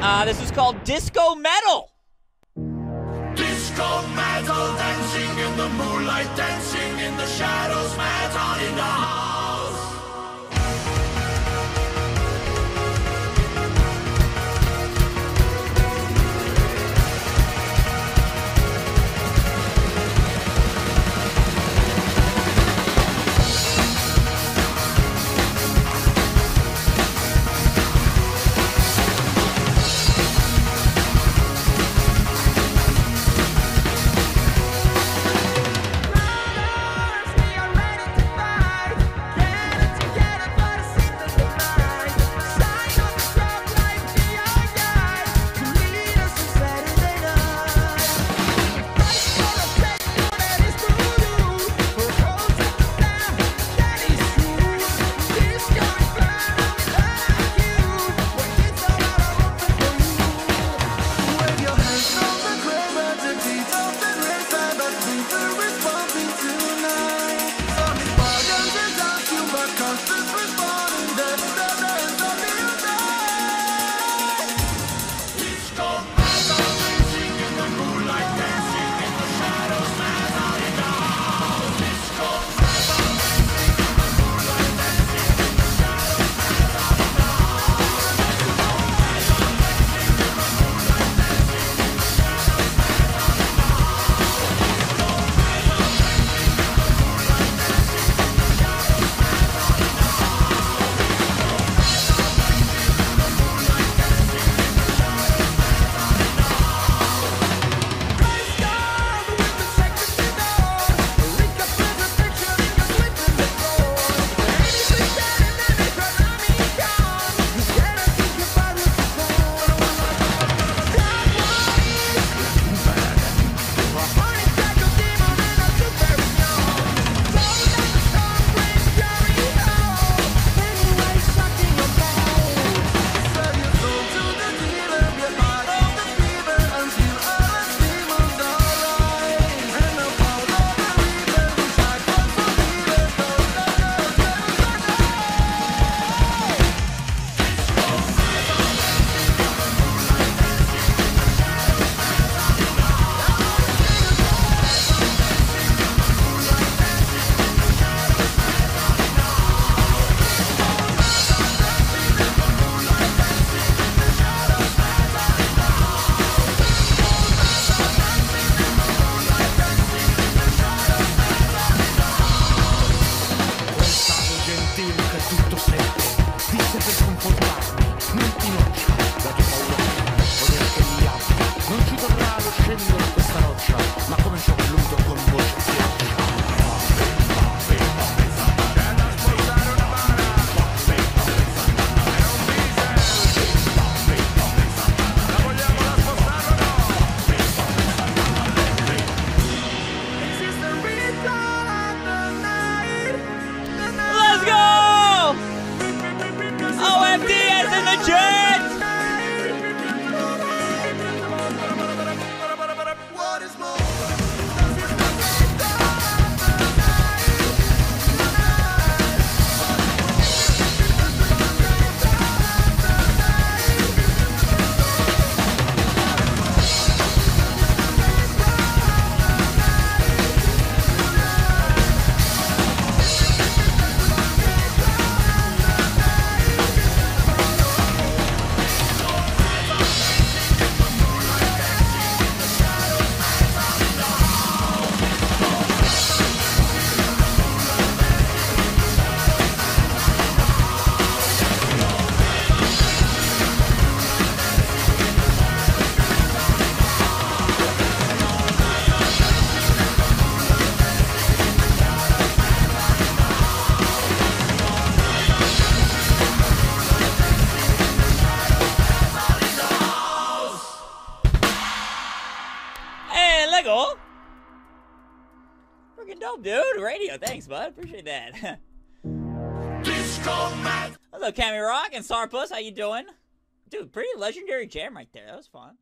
Uh, this is called Disco Metal. Disco metal dancing in the moonlight, dancing in the shadows, in the dope, dude. Radio, thanks, bud. Appreciate that. Hello, Cammy Rock and Sarpus. How you doing? Dude, pretty legendary jam right there. That was fun.